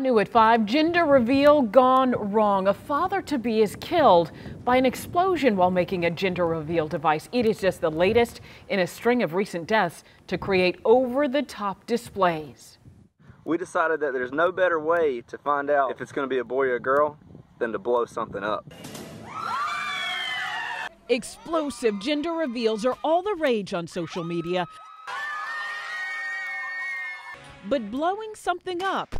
New at 5, gender reveal gone wrong. A father-to-be is killed by an explosion while making a gender reveal device. It is just the latest in a string of recent deaths to create over-the-top displays. We decided that there's no better way to find out if it's going to be a boy or a girl than to blow something up. Explosive gender reveals are all the rage on social media. But blowing something up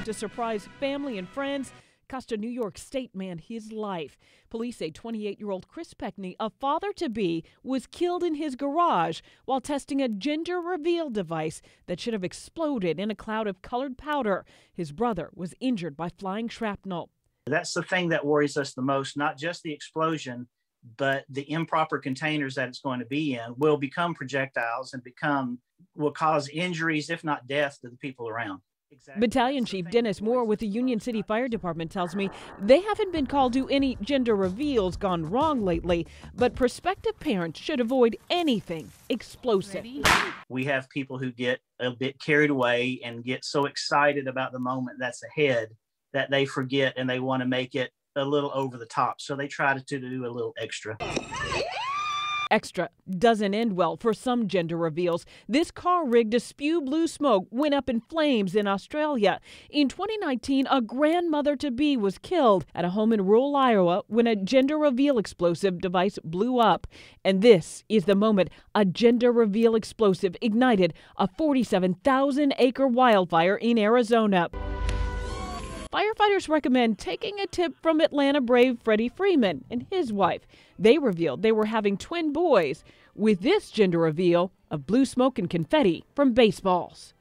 to surprise family and friends cost a New York State man his life. Police say 28 year old Chris Pekny, a father to be, was killed in his garage while testing a gender reveal device that should have exploded in a cloud of colored powder. His brother was injured by flying shrapnel. That's the thing that worries us the most, not just the explosion, but the improper containers that it's going to be in will become projectiles and become will cause injuries, if not death, to the people around. Exactly. Battalion Chief Dennis Moore with the Union City Fire Department tells me they haven't been called to any gender reveals gone wrong lately, but prospective parents should avoid anything explosive. We have people who get a bit carried away and get so excited about the moment that's ahead that they forget and they want to make it a little over the top. So they try to, to do a little extra. Extra doesn't end well for some gender reveals. This car rigged to spew blue smoke went up in flames in Australia. In 2019, a grandmother to be was killed at a home in rural Iowa when a gender reveal explosive device blew up. And this is the moment a gender reveal explosive ignited a 47,000 acre wildfire in Arizona. Firefighters recommend taking a tip from Atlanta Brave Freddie Freeman and his wife. They revealed they were having twin boys with this gender reveal of blue smoke and confetti from baseballs.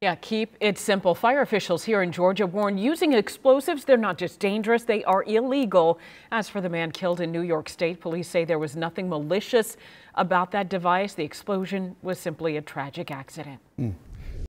Yeah, keep it simple. Fire officials here in Georgia warn using explosives, they're not just dangerous, they are illegal. As for the man killed in New York State, police say there was nothing malicious about that device. The explosion was simply a tragic accident. Mm.